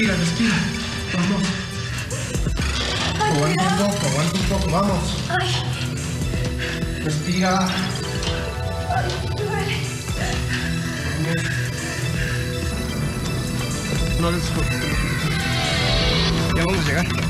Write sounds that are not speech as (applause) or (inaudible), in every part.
Respira, respira. Vamos. ¡Ay, Aguanta un poco, aguanta un poco, vamos. ¡Ay! Respira. ¡Ay, duele! No les Ya vamos a llegar.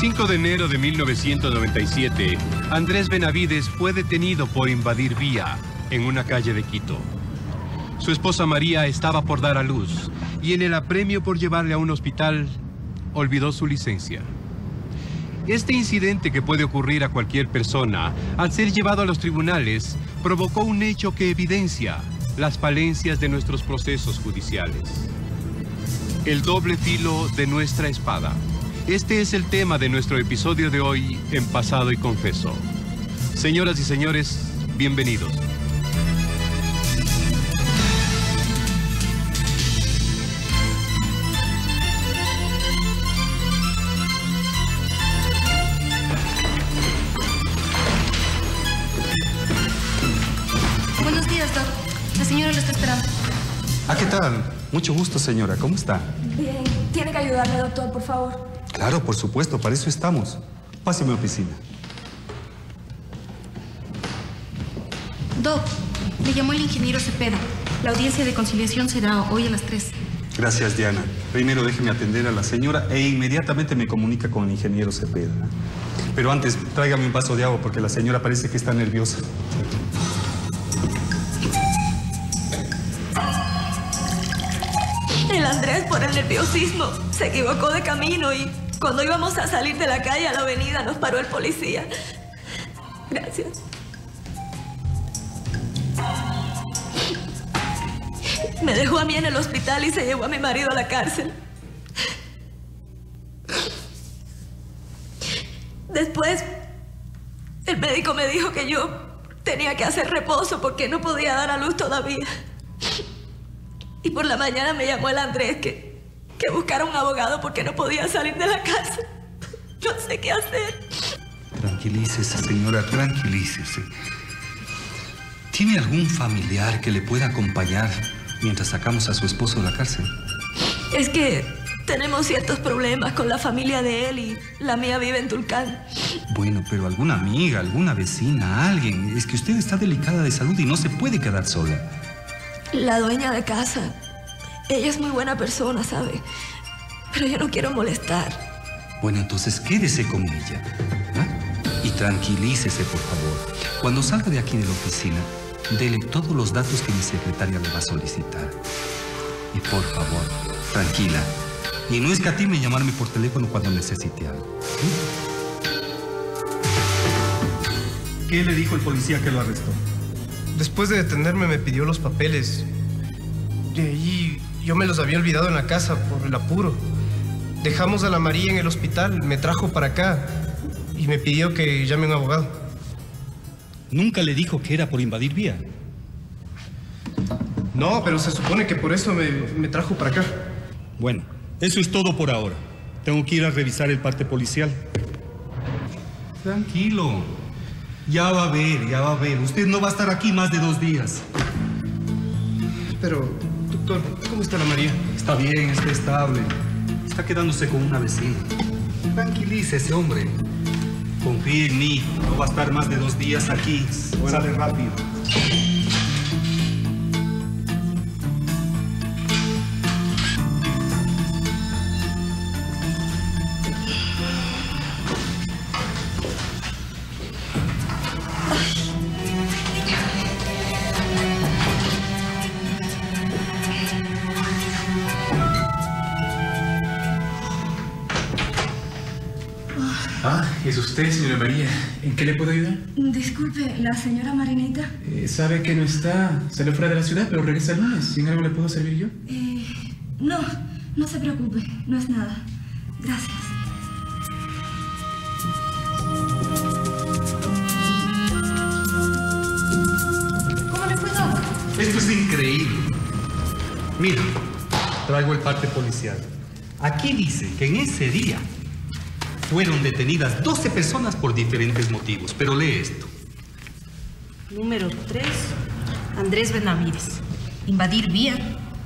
5 de enero de 1997, Andrés Benavides fue detenido por invadir vía en una calle de Quito. Su esposa María estaba por dar a luz y en el apremio por llevarle a un hospital, olvidó su licencia. Este incidente que puede ocurrir a cualquier persona, al ser llevado a los tribunales, provocó un hecho que evidencia las falencias de nuestros procesos judiciales. El doble filo de nuestra espada. Este es el tema de nuestro episodio de hoy en Pasado y Confeso. Señoras y señores, bienvenidos. Buenos días, Doc. La señora lo está esperando. Ah, ¿qué tal? Mucho gusto, señora. ¿Cómo está? Bien, tiene que ayudarme, doctor, por favor. Claro, por supuesto, para eso estamos. Pase a mi oficina. Doc, le llamó el ingeniero Cepeda. La audiencia de conciliación será hoy a las 3. Gracias, Diana. Primero déjeme atender a la señora e inmediatamente me comunica con el ingeniero Cepeda. Pero antes, tráigame un vaso de agua porque la señora parece que está nerviosa. El Andrés, por el nerviosismo, se equivocó de camino y cuando íbamos a salir de la calle a la avenida nos paró el policía. Gracias. Me dejó a mí en el hospital y se llevó a mi marido a la cárcel. Después, el médico me dijo que yo tenía que hacer reposo porque no podía dar a luz todavía. Y por la mañana me llamó el Andrés que, que buscara un abogado porque no podía salir de la cárcel. No sé qué hacer. Tranquilícese, señora, tranquilícese. ¿Tiene algún familiar que le pueda acompañar mientras sacamos a su esposo de la cárcel? Es que tenemos ciertos problemas con la familia de él y la mía vive en Tulcán. Bueno, pero alguna amiga, alguna vecina, alguien. Es que usted está delicada de salud y no se puede quedar sola. La dueña de casa. Ella es muy buena persona, ¿sabe? Pero yo no quiero molestar. Bueno, entonces quédese con ella. ¿ah? Y tranquilícese, por favor. Cuando salga de aquí de la oficina, dele todos los datos que mi secretaria le va a solicitar. Y por favor, tranquila. Y no escatime llamarme por teléfono cuando necesite algo. ¿sí? ¿Qué le dijo el policía que lo arrestó? Después de detenerme me pidió los papeles. De ahí yo me los había olvidado en la casa por el apuro. Dejamos a la María en el hospital, me trajo para acá y me pidió que llame a un abogado. Nunca le dijo que era por invadir vía. No, pero se supone que por eso me, me trajo para acá. Bueno, eso es todo por ahora. Tengo que ir a revisar el parte policial. Tranquilo. Ya va a ver, ya va a ver. Usted no va a estar aquí más de dos días. Pero, doctor, ¿cómo está la María? Está bien, está estable. Está quedándose con una vecina. Tranquilícese, hombre. Confíe en mí. No va a estar más de dos días aquí. Sale rápido. Usted, señora María. ¿En qué le puedo ayudar? Disculpe, la señora Marinita. Eh, sabe que no está. Salió fuera de la ciudad, pero regresa el lunes. ¿Sin algo le puedo servir yo? Eh, no, no se preocupe, no es nada. Gracias. ¿Cómo le fue, Doc? Esto es increíble. Mira, traigo el parte policial. Aquí dice que en ese día fueron detenidas 12 personas por diferentes motivos, pero lee esto. Número 3. Andrés Benavides. Invadir vía.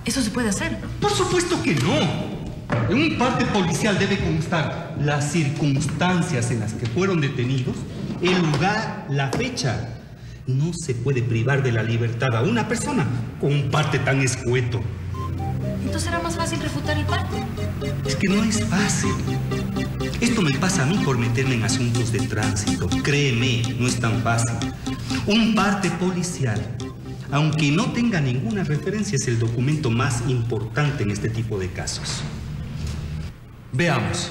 Eso se puede hacer. Por supuesto que no. En un parte policial debe constar las circunstancias en las que fueron detenidos, el lugar, la fecha. No se puede privar de la libertad a una persona con un parte tan escueto. Entonces era más fácil refutar el parte. Es que no es fácil. Esto me pasa a mí por meterme en asuntos de tránsito. Créeme, no es tan fácil. Un parte policial, aunque no tenga ninguna referencia, es el documento más importante en este tipo de casos. Veamos.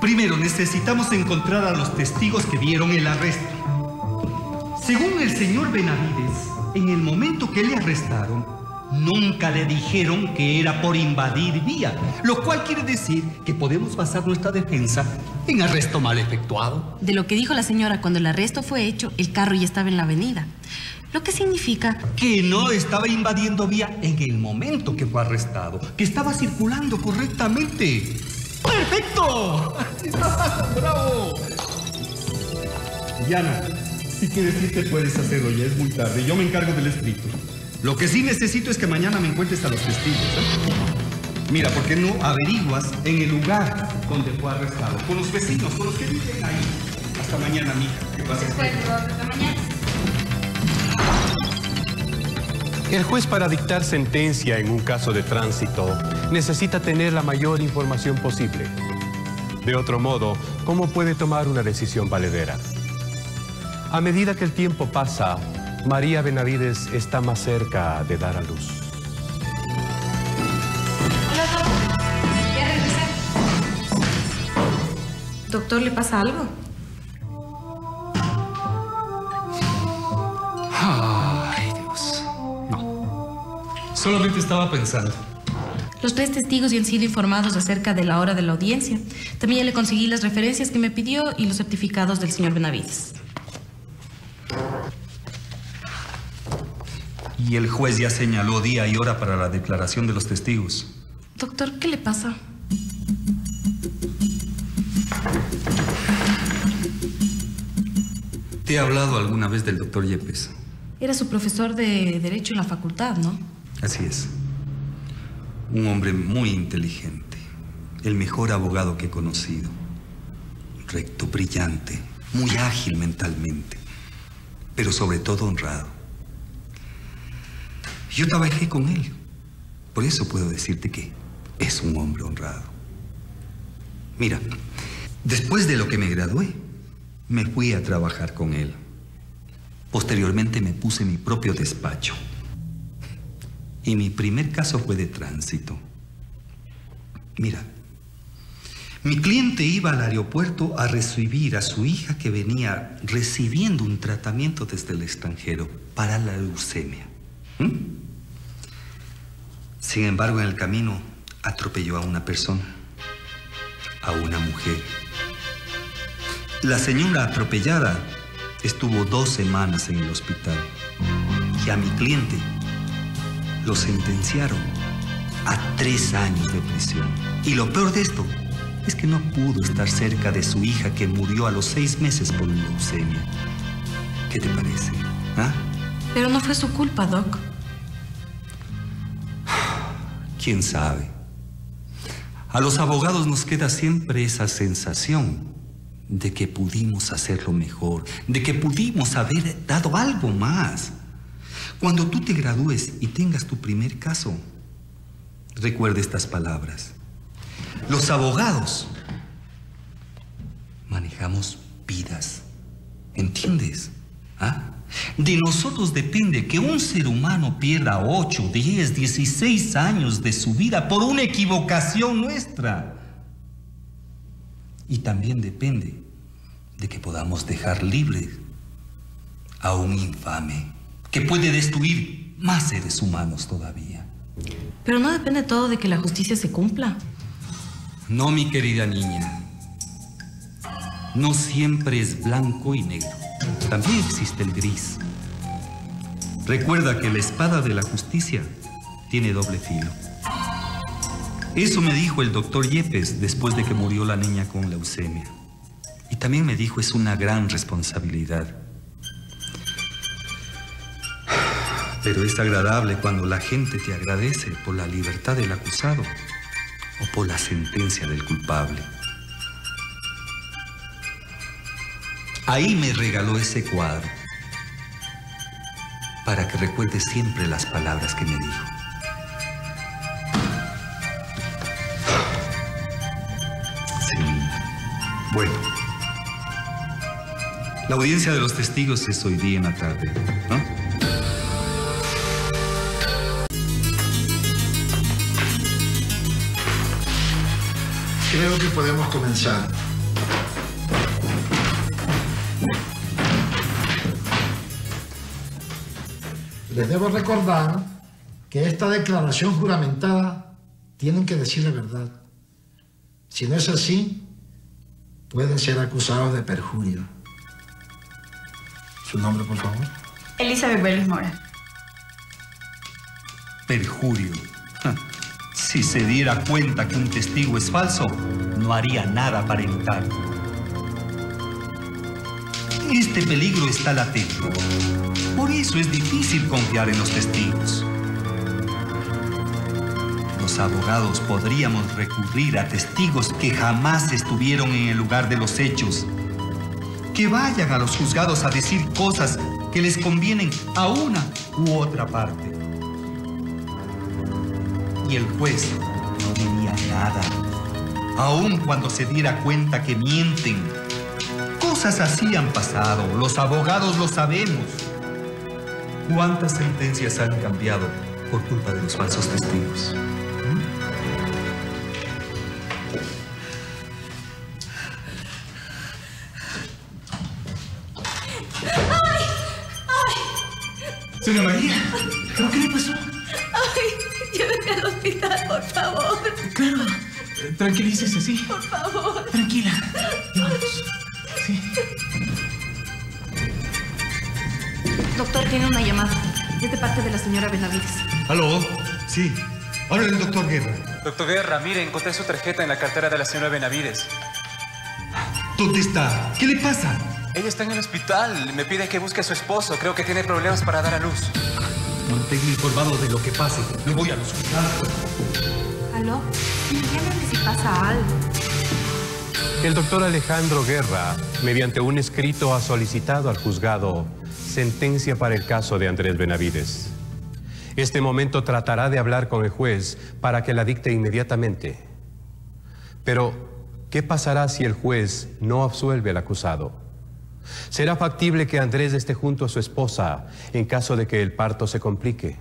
Primero, necesitamos encontrar a los testigos que vieron el arresto. Según el señor Benavides, en el momento que le arrestaron, nunca le dijeron que era por invadir vía, lo cual quiere decir que podemos basar nuestra defensa en arresto mal efectuado. De lo que dijo la señora cuando el arresto fue hecho, el carro ya estaba en la avenida. Lo que significa Que no estaba invadiendo vía en el momento que fue arrestado, que estaba circulando correctamente. ¡Perfecto! (laughs) ¡Bravo! Diana, si quieres irte puedes hacerlo, ya es muy tarde. Yo me encargo del escrito. Lo que sí necesito es que mañana me encuentres a los testigos. ¿eh? Mira, ¿por qué no averiguas en el lugar donde fue arrestado? Con los vecinos, con los que viven ahí. Hasta mañana, mija. Que pases bien. El juez para dictar sentencia en un caso de tránsito necesita tener la mayor información posible. De otro modo, ¿cómo puede tomar una decisión valedera? A medida que el tiempo pasa, María Benavides está más cerca de dar a luz. Doctor, ¿le pasa algo? Ay, Dios. No. Solamente estaba pensando. Los tres testigos ya han sido informados acerca de la hora de la audiencia. También ya le conseguí las referencias que me pidió y los certificados del señor Benavides. Y el juez ya señaló día y hora para la declaración de los testigos. Doctor, ¿qué le pasa? ¿Te he hablado alguna vez del doctor Yepes? Era su profesor de Derecho en la facultad, ¿no? Así es. Un hombre muy inteligente. El mejor abogado que he conocido. Recto, brillante, muy ágil mentalmente. Pero sobre todo honrado. Yo trabajé con él. Por eso puedo decirte que es un hombre honrado. Mira, después de lo que me gradué, me fui a trabajar con él. Posteriormente me puse mi propio despacho. Y mi primer caso fue de tránsito. Mira, mi cliente iba al aeropuerto a recibir a su hija que venía recibiendo un tratamiento desde el extranjero para la leucemia. ¿Mm? Sin embargo, en el camino atropelló a una persona, a una mujer. La señora atropellada estuvo dos semanas en el hospital y a mi cliente lo sentenciaron a tres años de prisión. Y lo peor de esto es que no pudo estar cerca de su hija que murió a los seis meses por leucemia. ¿Qué te parece? ¿Ah? Pero no fue su culpa, Doc. ¿Quién sabe? A los abogados nos queda siempre esa sensación de que pudimos hacerlo mejor, de que pudimos haber dado algo más. Cuando tú te gradúes y tengas tu primer caso, recuerda estas palabras. Los abogados manejamos vidas. ¿Entiendes? ¿Ah? De nosotros depende que un ser humano pierda 8, 10, 16 años de su vida por una equivocación nuestra. Y también depende de que podamos dejar libre a un infame que puede destruir más seres humanos todavía. Pero no depende todo de que la justicia se cumpla. No, mi querida niña. No siempre es blanco y negro. También existe el gris. Recuerda que la espada de la justicia tiene doble filo. Eso me dijo el doctor Yepes después de que murió la niña con leucemia. Y también me dijo es una gran responsabilidad. Pero es agradable cuando la gente te agradece por la libertad del acusado o por la sentencia del culpable. Ahí me regaló ese cuadro para que recuerde siempre las palabras que me dijo. Sí. Bueno. La audiencia de los testigos es hoy día en la tarde, ¿no? Creo que podemos comenzar. Les debo recordar que esta declaración juramentada tienen que decir la verdad. Si no es así, pueden ser acusados de perjurio. ¿Su nombre, por favor? Elizabeth Vélez Mora. Perjurio. Si se diera cuenta que un testigo es falso, no haría nada para evitarlo. Este peligro está latente. Por eso es difícil confiar en los testigos. Los abogados podríamos recurrir a testigos que jamás estuvieron en el lugar de los hechos. Que vayan a los juzgados a decir cosas que les convienen a una u otra parte. Y el juez no diría nada, aun cuando se diera cuenta que mienten. Cosas así han pasado, los abogados lo sabemos. ¿Cuántas sentencias han cambiado por culpa de los falsos testigos? Señora María, ¿pero qué le pasó? Ay, lléveme al hospital, por favor. Claro, eh, tranquilícese, sí. Por favor. Tranquila. Tiene una llamada. Es de parte de la señora Benavides. ¿Aló? Sí. Habla el doctor Guerra. Doctor Guerra, mire, encontré su tarjeta en la cartera de la señora Benavides. ¿Dónde está? ¿Qué le pasa? Ella está en el hospital. Me pide que busque a su esposo. Creo que tiene problemas para dar a luz. Manténme informado de lo que pase. Me voy a los juzgados. ¿Aló? Dígame si pasa algo. El doctor Alejandro Guerra, mediante un escrito, ha solicitado al juzgado sentencia para el caso de Andrés Benavides. Este momento tratará de hablar con el juez para que la dicte inmediatamente. Pero, ¿qué pasará si el juez no absuelve al acusado? ¿Será factible que Andrés esté junto a su esposa en caso de que el parto se complique?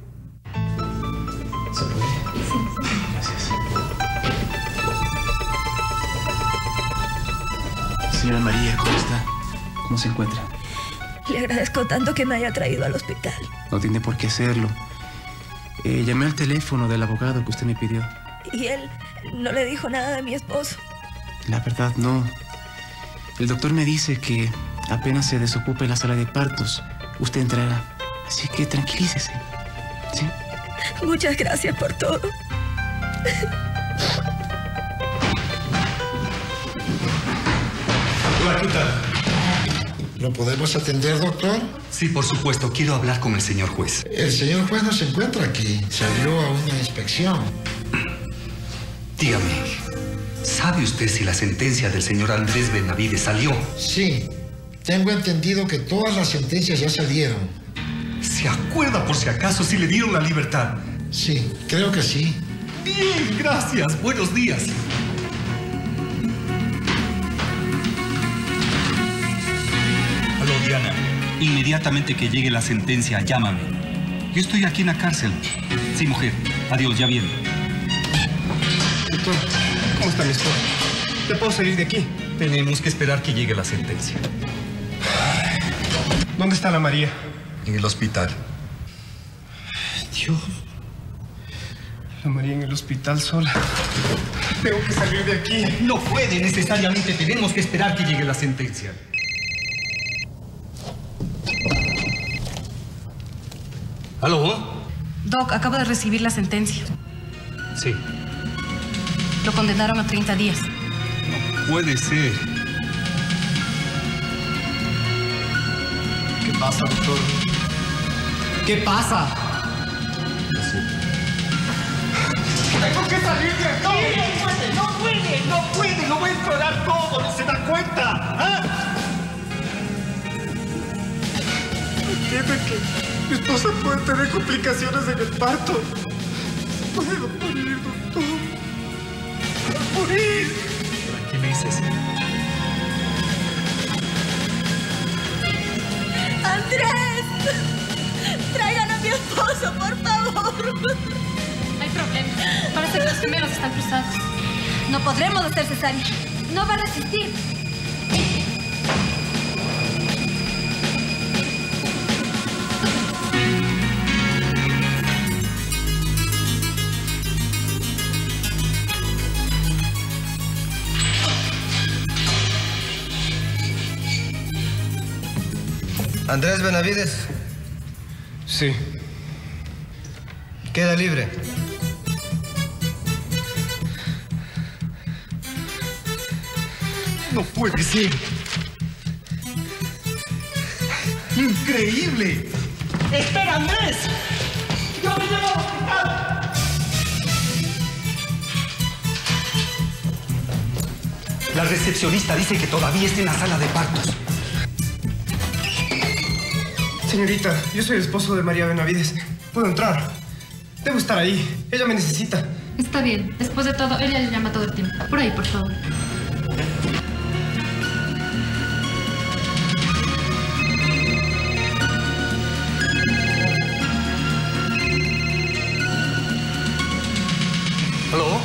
Señora María, ¿cómo está? ¿Cómo se encuentra? Le agradezco tanto que me haya traído al hospital. No tiene por qué hacerlo. Eh, llamé al teléfono del abogado que usted me pidió. Y él no le dijo nada de mi esposo. La verdad, no. El doctor me dice que apenas se desocupe la sala de partos, usted entrará. Así que tranquilícese. ¿Sí? Muchas gracias por todo. Hola, ¿qué tal? ¿Lo podemos atender, doctor? Sí, por supuesto. Quiero hablar con el señor juez. El señor juez no se encuentra aquí. Salió a una inspección. Dígame, ¿sabe usted si la sentencia del señor Andrés Benavides salió? Sí. Tengo entendido que todas las sentencias ya salieron. ¿Se acuerda por si acaso si le dieron la libertad? Sí, creo que sí. Bien, gracias. Buenos días. Inmediatamente que llegue la sentencia, llámame. Yo estoy aquí en la cárcel. Sí, mujer. Adiós, ya viene. Doctor, ¿cómo está mi esposa? ¿Ya puedo salir de aquí? Tenemos que esperar que llegue la sentencia. ¿Dónde está la María? En el hospital. Dios. La María en el hospital sola. Tengo que salir de aquí. No puede necesariamente. Tenemos que esperar que llegue la sentencia. ¿Aló? Doc, acabo de recibir la sentencia. Sí. Lo condenaron a 30 días. Puede ser. ¿Qué pasa, doctor? ¿Qué pasa? ¡Tengo que salir de aquí! ¡No puede, no puede, no puede! ¡Lo voy a explorar todo! ¿No se da cuenta? ¿Ah? Entiende que mi esposa puede tener complicaciones en el parto. Puedo morir, doctor. Puedo morir. Tranquilícese. ¡Andrés! ¡Traigan a mi esposo, por favor! No hay problema. Parece que los gemelos están cruzados. No podremos hacer cesárea. No va a resistir. Andrés Benavides, Sí. queda libre. No puede ser. ¡Increíble! ¡Espera, Andrés! ¡Yo me llevo al hospital! La recepcionista dice que todavía está en la sala de partos. Señorita, yo soy el esposo de María Benavides. ¿Puedo entrar? Debo estar ahí. Ella me necesita. Está bien. Después de todo, ella le llama todo el tiempo. Por ahí, por favor. ¿Aló?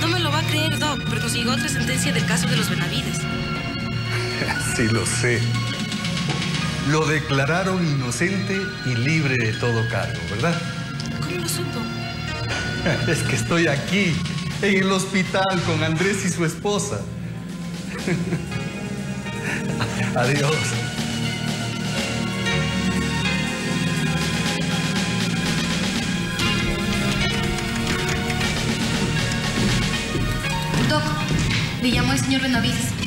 No me lo va a creer, Doc, pero consiguió otra sentencia del caso de los Benavides. (laughs) Sí, lo sé. Lo declararon inocente y libre de todo cargo, ¿verdad? ¿Cómo lo supo? (laughs) Es que estoy aquí, en el hospital, con Andrés y su esposa. (laughs) Adiós. Doc, le llamó el señor Benavides.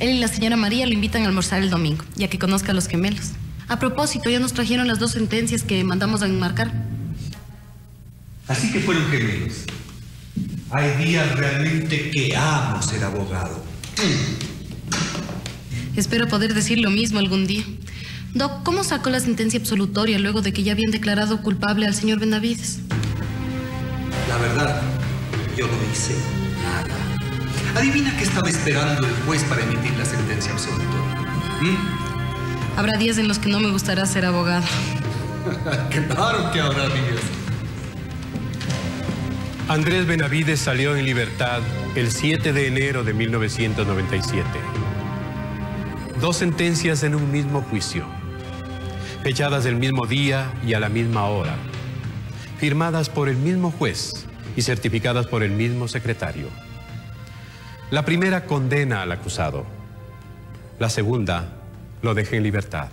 Él y la señora María lo invitan a almorzar el domingo, ya que conozca a los gemelos. A propósito, ya nos trajeron las dos sentencias que mandamos a enmarcar. Así que fueron gemelos. Hay días realmente que amo ser abogado. Espero poder decir lo mismo algún día. Doc, ¿cómo sacó la sentencia absolutoria luego de que ya habían declarado culpable al señor Benavides? La verdad, yo no hice nada. Adivina qué estaba esperando el juez para emitir la sentencia absolutoria. ¿Mm? Habrá días en los que no me gustará ser abogado. (laughs) claro que habrá días. Andrés Benavides salió en libertad el 7 de enero de 1997. Dos sentencias en un mismo juicio, fechadas el mismo día y a la misma hora. firmadas por el mismo juez y certificadas por el mismo secretario. La primera condena al acusado. La segunda lo deja en libertad.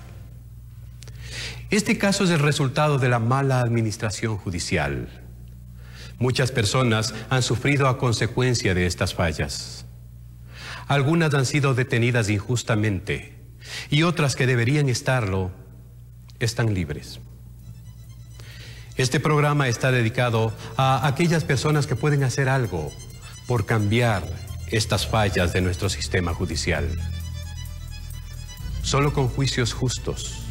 Este caso es el resultado de la mala administración judicial. Muchas personas han sufrido a consecuencia de estas fallas. Algunas han sido detenidas injustamente y otras que deberían estarlo están libres. Este programa está dedicado a aquellas personas que pueden hacer algo por cambiar estas fallas de nuestro sistema judicial. Solo con juicios justos,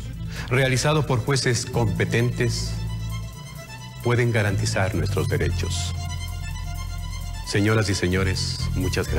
realizados por jueces competentes, pueden garantizar nuestros derechos. Señoras y señores, muchas gracias.